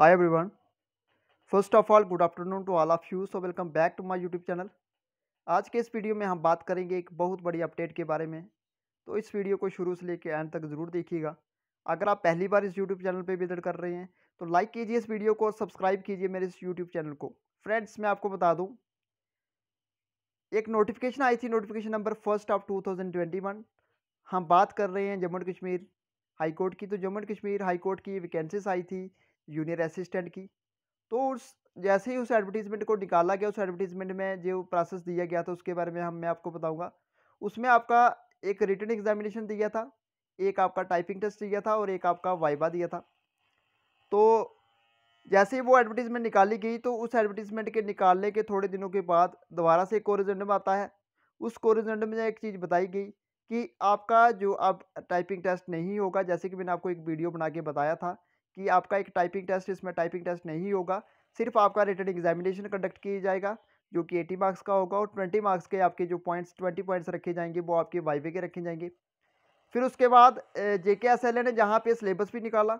Hi everyone. First of all, good afternoon to all of you. So welcome back to my YouTube channel. आज के इस video में हम बात करेंगे एक बहुत बड़ी अपडेट के बारे में तो इस वीडियो को शुरू से लेकर एंड तक ज़रूर देखिएगा अगर आप पहली बार इस यूट्यूब चैनल पर विज़िट कर रहे हैं तो लाइक कीजिए इस वीडियो को और सब्सक्राइब कीजिए मेरे इस यूट्यूब चैनल को फ्रेंड्स मैं आपको बता दूँ एक नोटिफिकेशन आई थी notification number first of two हम बात कर रहे हैं जम्मू कश्मीर हाई कोर्ट की तो जम्मू कश्मीर हाई कोर्ट की वैकेंसीज आई थी जूनियर असिस्टेंट की। तो उस, जैसे ही उस एडवर्टीज़मेंट को निकाला गया, उस एडवर्टीज़मेंट में जो प्रोसेस दिया गया था, उसके बारे में हम, मैं आपको बताऊँगा। उसमें आपका एक रिटर्न एग्जामिनेशन दिया था, एक आपका टाइपिंग टेस्ट दिया था, और एक आपका वाइबा दिया था। तो जैसे ही वो एडवर्टीज़मेंट निकाली गई तो उस एडवर्टीज़मेंट के निकालने के थोड़े दिनों के बाद दोबारा से एक कोरिजेंडम आता है। उस कोरिजेंडम में एक चीज़ बताई गई कि आपका जो अब टाइपिंग टेस्ट नहीं होगा, जैसे कि मैंने आपको एक वीडियो बना के बताया था कि आपका एक टाइपिंग टेस्ट इसमें टाइपिंग टेस्ट नहीं होगा, सिर्फ़ आपका रिटर्न एग्जामिनेशन कंडक्ट किया जाएगा, जो कि एटी मार्क्स का होगा और ट्वेंटी मार्क्स के आपके जो पॉइंट्स ट्वेंटी पॉइंट्स रखे जाएँगे, वो आपके वाइवे के रखे जाएँगे। फिर उसके बाद जे के एस एल ए ने जहाँ पे सिलेबस भी निकाला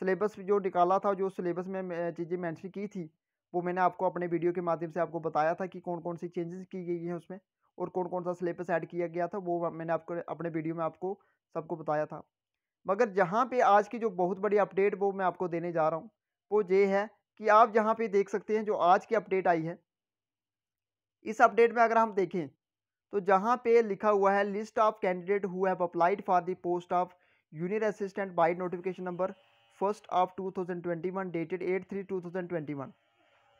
सिलेबस जो निकाला था, जो सिलेबस में चीज़ें मैंशन की थी, वो मैंने आपको अपने वीडियो के माध्यम से आपको बताया था कि कौन कौन सी चेंजेस की गई हैं उसमें और कौन कौन सा सिलेबस ऐड किया गया था, वो मैंने आपको, अपने वीडियो में आपको सबको बताया था। मगर जहाँ पे आज की जो बहुत बड़ी अपडेट वो मैं आपको देने जा रहा हूँ, वो ये है कि आप जहाँ पे देख सकते हैं जो आज की अपडेट आई है। इस अपडेट में अगर हम देखें तो जहाँ पे लिखा हुआ है list of candidate who have applied for the post of junior assistant by notification number first of 2021 dated eight three two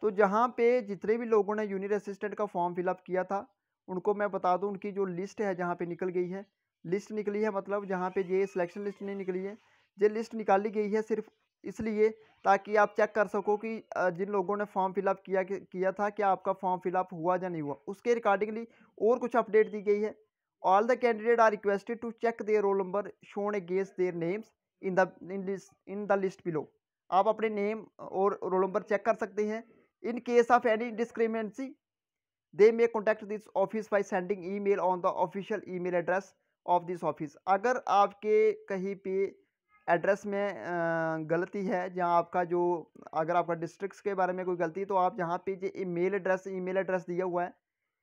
तो जहाँ पे जितने भी लोगों ने जूनियर असिस्टेंट का फॉर्म फिलअप किया था, उनको मैं बता दूँ, उनकी जो लिस्ट है जहाँ पे निकल गई है लिस्ट निकली है मतलब जहाँ पे ये सिलेक्शन लिस्ट नहीं निकली है। ये लिस्ट निकाली गई है सिर्फ़ इसलिए ताकि आप चेक कर सको कि जिन लोगों ने फॉर्म फिलअप किया किया था, क्या आपका फॉर्म फिलअप हुआ या नहीं हुआ। उसके रिकॉर्डिंगली और कुछ अपडेट दी गई है। All the candidate are requested to check their roll number shown against their names in the in list in the list below आप अपने नेम और रोल नंबर चेक कर सकते हैं। In case of any discrepancy they may contact this office by sending email on the official email address of this office अगर आपके कहीं पे एड्रेस में गलती है जहाँ आपका जो, अगर आपका डिस्ट्रिक्ट के बारे में कोई गलती है तो आप जहाँ पे जो ईमेल एड्रेस ईमेल एड्रेस दिया हुआ है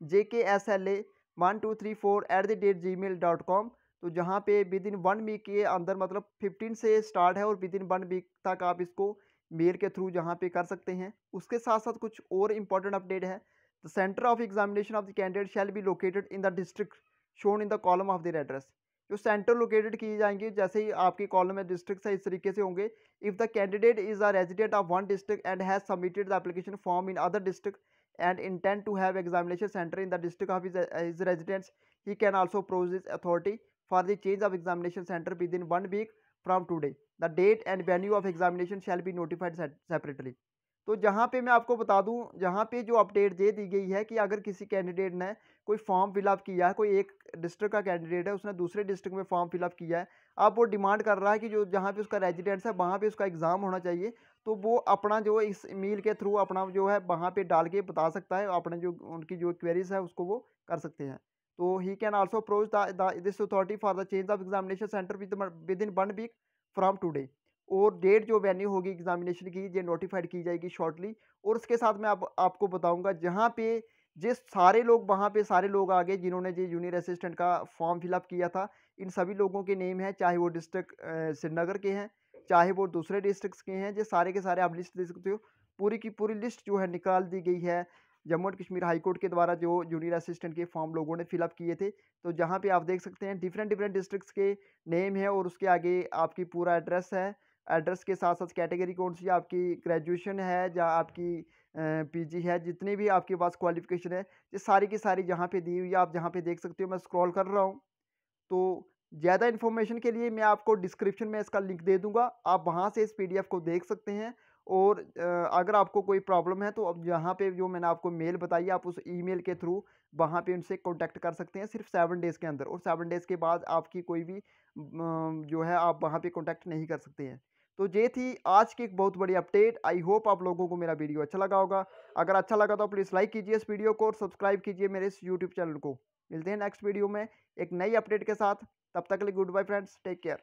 J K S L A one two three four at the rate gmail dot com तो जहाँ पे विद इन वन वीक के अंदर मतलब फिफ्टीन से स्टार्ट है, और विद इन वन वीक तक आप इसको मेल के थ्रू जहाँ पे कर सकते हैं। उसके साथ साथ कुछ और इंपॉर्टेंट अपडेट है। The centre of examination of the candidate shall be located in the district shown in the column of their address जो सेंटर लोकेटेड किए जाएँगे जैसे ही आपके कॉलम में डिस्ट्रिक्ट है इस तरीके से होंगे if the candidate is a resident of one district and has submitted the application form in other district and intent to have examination centre in the district of his residence he can also approach this authority for the change of examination center within one week from today the date and venue of examination shall be notified separately तो जहाँ पे मैं आपको बता दूँ, जहाँ पे जो अपडेट दे दी गई है कि अगर किसी कैंडिडेट ने कोई फॉर्म फिलअप किया है, कोई एक डिस्ट्रिक्ट का कैंडिडेट है, उसने दूसरे डिस्ट्रिक्ट में फॉर्म फिलअप किया है, अब वो डिमांड कर रहा है कि जो, जहाँ पे उसका रेजिडेंस है, वहाँ पे उसका एग्ज़ाम होना चाहिए तो वो अपना जो इस मील के थ्रू अपना जो है, वहाँ पे डाल के बता सकता है, अपने जो, उनकी जो क्वेरीज है, उसको वो कर सकते हैं। तो he can also approach this authority for the change of examination centre within one week from today और डेट जो वेन्यू होगी एग्जामिनेशन की ये नोटिफाइड की जाएगी शॉर्टली। और उसके साथ मैं आप, आपको बताऊँगा जहाँ पे जिस सारे लोग वहाँ पे सारे लोग आ गए जिन्होंने जो जूनियर असिस्टेंट का फॉर्म फिलअप किया था इन सभी लोगों के नेम हैं चाहे वो डिस्ट्रिक्ट श्रीनगर के हैं चाहे वो दूसरे डिस्ट्रिक्ट के हैं जो सारे के सारे आप लिस्ट दे सकते हो। पूरी की पूरी लिस्ट जो है निकाल दी गई है जम्मू एंड कश्मीर हाईकोर्ट के द्वारा जो जूनियर असिस्टेंट के फॉर्म लोगों ने फिलअप किए थे। तो जहाँ पे आप देख सकते हैं डिफरेंट डिफरेंट डिस्ट्रिक्ट्स के नेम है और उसके आगे आपकी पूरा एड्रेस है। एड्रेस के साथ साथ कैटेगरी कौन सी आपकी ग्रेजुएशन है या आपकी पीजी है, जितने भी आपके पास क्वालिफिकेशन है, ये सारी की सारी जहाँ पे दी हुई है, आप जहाँ पे देख सकते हो, मैं स्क्रॉल कर रहा हूँ। तो ज़्यादा इन्फॉर्मेशन के लिए मैं आपको डिस्क्रिप्शन में इसका लिंक दे दूँगा, आप वहाँ से इस पीडीएफ को देख सकते हैं। और अगर आपको कोई प्रॉब्लम है तो अब यहाँ पे जो मैंने आपको मेल बताई, आप उस ईमेल के थ्रू वहाँ पे उनसे कांटेक्ट कर सकते हैं, सिर्फ़ सेवन डेज़ के अंदर। और सेवन डेज़ के बाद आपकी कोई भी जो है, आप वहाँ पे कांटेक्ट नहीं कर सकते हैं। तो ये थी आज की एक बहुत बड़ी अपडेट। आई होप आप लोगों को मेरा वीडियो अच्छा लगा होगा। अगर अच्छा लगा तो प्लीज़ लाइक कीजिए इस वीडियो को और सब्सक्राइब कीजिए मेरे इस यूट्यूब चैनल को। मिलते हैं नेक्स्ट वीडियो में एक नई अपडेट के साथ। तब तक के लिए good bye friends, take care.